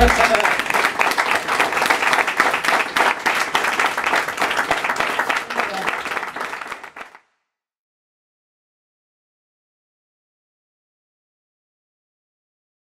Gracias.